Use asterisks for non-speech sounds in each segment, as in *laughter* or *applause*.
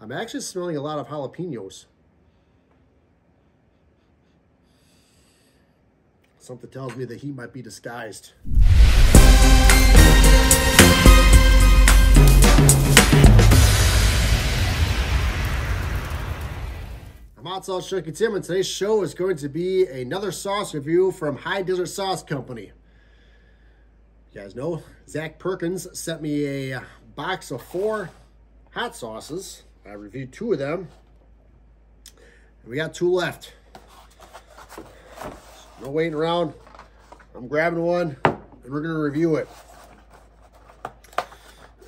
I'm actually smelling a lot of jalapenos. Something tells me the heat might be disguised. I'm Sauce Junkie Tim, and today's show is going to be another sauce review from High Desert Sauce Company. You guys know Zack Perkins sent me a box of four hot sauces. I reviewed two of them. We got two left. No waiting around. I'm grabbing one and we're going to review it.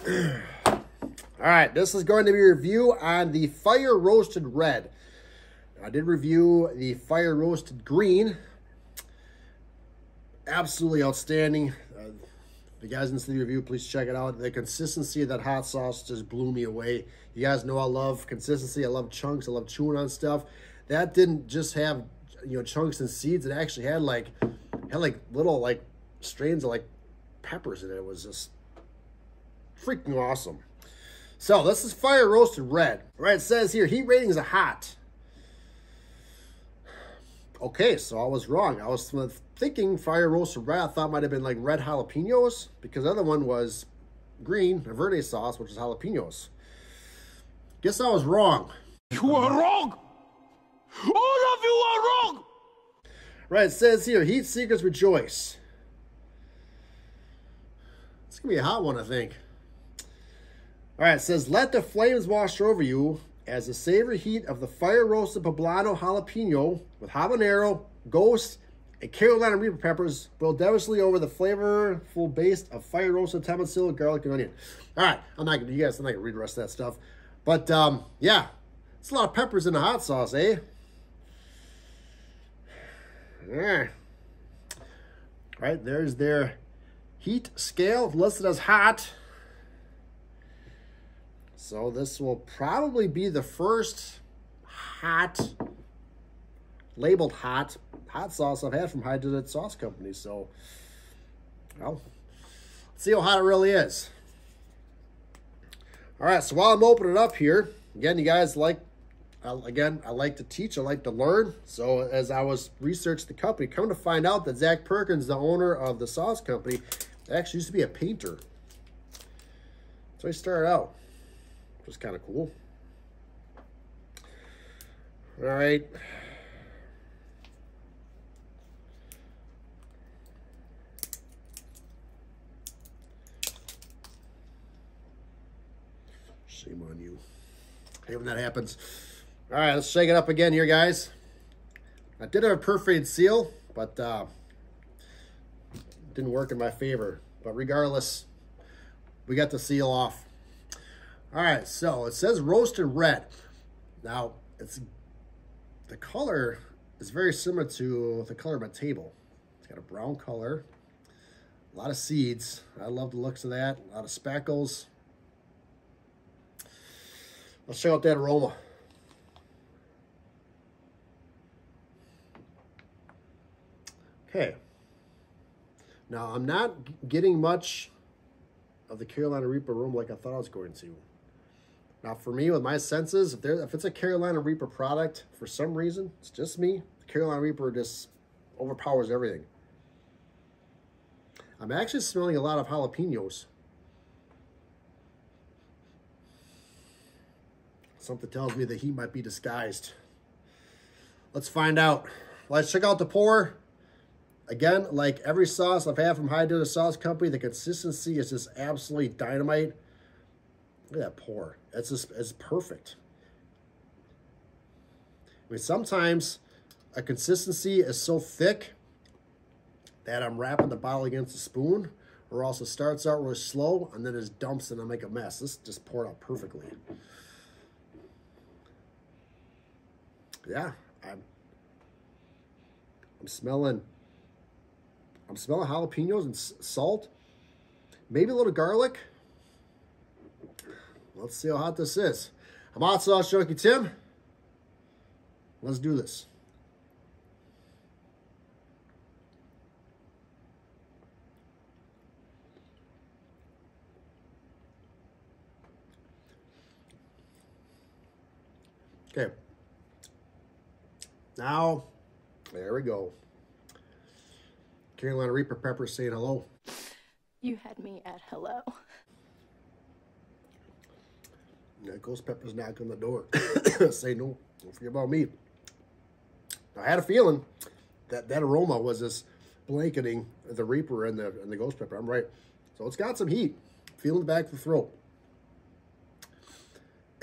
*clears throat* All right, this is going to be a review on the Fire Roasted Red. I did review the Fire Roasted Green. Absolutely outstanding. Uh, the guys in this review, please check it out. The consistency of that hot sauce just blew me away. You guys know I love consistency. I love chunks. I love chewing on stuff. That didn't just have you know chunks and seeds. It actually had like had like little like strains of like peppers in it. It was just freaking awesome. So this is fire roasted red. Right, it says here heat ratings are hot. Okay, so I was wrong. I was thinking fire roasted red. I thought might have been like red jalapenos because the other one was green, a verde sauce, which is jalapenos. Guess I was wrong. You are wrong. All of you are wrong. Right, it says here, heat seekers rejoice. It's gonna be a hot one, I think. All right, it says, let the flames wash over you as the savory heat of the fire roasted poblano jalapeno with habanero, ghost, and Carolina Reaper peppers will devastatingly over the flavorful base of fire roasted tamarind, garlic, and onion. All right, I'm not gonna, you guys, I'm not gonna read the rest of that stuff. But um, yeah, it's a lot of peppers in the hot sauce, eh? Yeah. Right, there's their heat scale listed as hot. So this will probably be the first hot, labeled hot, hot sauce I've had from High Desert Sauce Company. So, well, let's see how hot it really is. All right, so while I'm opening up here, again, you guys like, uh, again, I like to teach, I like to learn. So as I was researching the company, come to find out that Zack Perkins, the owner of the sauce company, actually used to be a painter. So he started out was kind of cool. All right. Shame on you. Hey, when that happens. All right, let's shake it up again here, guys. I did have a perforated seal, but uh, didn't work in my favor. But regardless, we got the seal off. All right, so it says roasted red. Now, it's the color is very similar to the color of my table. It's got a brown color, a lot of seeds. I love the looks of that. A lot of speckles. Let's check out that aroma. Okay. Now, I'm not getting much of the Carolina Reaper aroma like I thought I was going to. Now, for me, with my senses, if, there, if it's a Carolina Reaper product, for some reason, it's just me, the Carolina Reaper just overpowers everything. I'm actually smelling a lot of jalapenos. Something tells me the heat might be disguised. Let's find out. Let's check out the pour. Again, like every sauce I've had from High Desert Sauce Company, the consistency is just absolutely dynamite. Look at that pour. That's just it's perfect. I mean, sometimes a consistency is so thick that I'm wrapping the bottle against the spoon, or else it starts out really slow and then it dumps and I make a mess. This just poured out perfectly. Yeah, I'm I'm smelling I'm smelling jalapenos and salt, maybe a little garlic. Let's see how hot this is. I'm Hot Sauce Junkie Tim. Let's do this. Okay. Now, there we go. Carolina Reaper Pepper saying hello. You had me at hello. Yeah, Ghost Pepper's knocking the door. *coughs* Say no. Don't forget about me. I had a feeling that that aroma was this blanketing the Reaper and the and the Ghost Pepper. I'm right. So it's got some heat. Feeling the back of the throat. *coughs*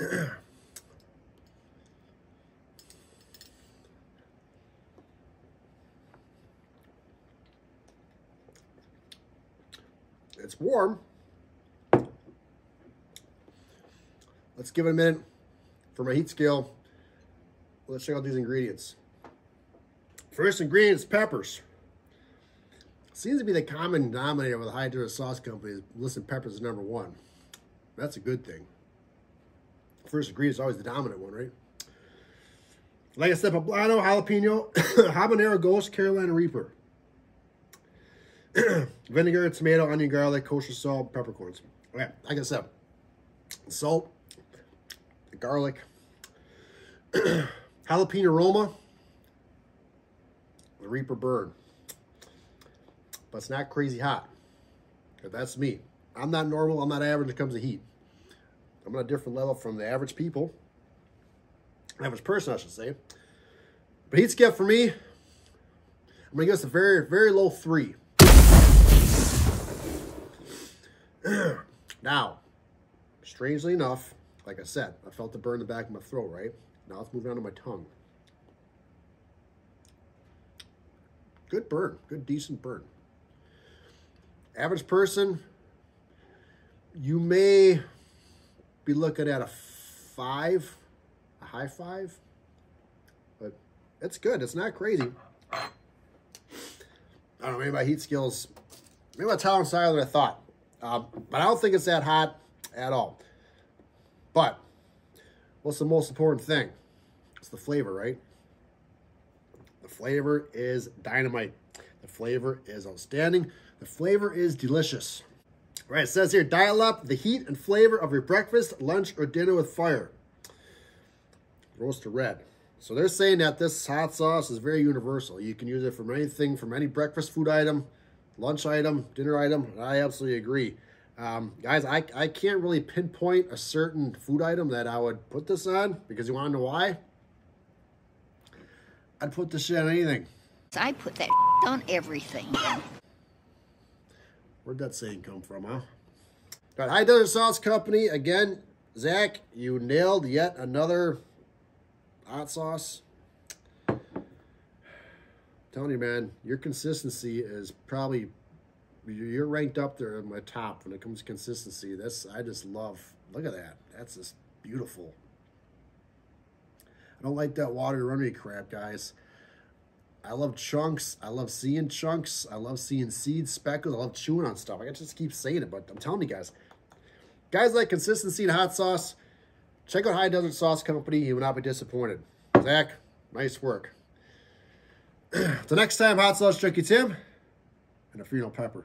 it's warm. Let's give it a minute for my heat scale. Let's check out these ingredients. First ingredient is peppers. Seems to be the common denominator with High Desert sauce companies. Listen, peppers is number one. That's a good thing. First ingredient is always the dominant one, right? Like I said, poblano, jalapeno, *coughs* habanero ghost, Carolina Reaper. *coughs* Vinegar, tomato, onion, garlic, kosher salt, peppercorns. Okay, like I said, salt, garlic, *clears throat* jalapeno aroma, the Reaper bird. But it's not crazy hot. That's me. I'm not normal. I'm not average when it comes to heat. I'm on a different level from the average people. Average person, I should say. But heat scale for me, I'm going to give this a very, very low three. *clears throat* now, strangely enough, like I said, I felt the burn in the back of my throat, right? Now let's move on to my tongue. Good burn, good decent burn. Average person, you may be looking at a five, a high five, but it's good. It's not crazy. I don't know, maybe my heat skills, maybe my tolerance higher than I thought. Um, but I don't think it's that hot at all. But what's the most important thing? It's the flavor, right? The flavor is dynamite. The flavor is outstanding. The flavor is delicious. All right, it says here, dial up the heat and flavor of your breakfast, lunch, or dinner with fire. Roast to red. So they're saying that this hot sauce is very universal. You can use it from anything, from any breakfast food item, lunch item, dinner item. I absolutely agree. Um, guys, I, I can't really pinpoint a certain food item that I would put this on because you want to know why? I'd put this shit on anything. I put that *laughs* on everything. Where'd that saying come from, huh? Got High Desert Sauce Company. Again, Zack, you nailed yet another hot sauce. I'm telling you, man, your consistency is probably you're ranked up there in my top when it comes to consistency. This I just love. Look at that. That's just beautiful. I don't like that water runny crap, guys. I love chunks. I love seeing chunks. I love seeing seeds, speckles. I love chewing on stuff. I just keep saying it, but I'm telling you guys. Guys like consistency and hot sauce, check out High Desert Sauce Company. You will not be disappointed. Zack, nice work. *clears throat* the next time, Hot Sauce Junkie Tim and a Frito Pepper.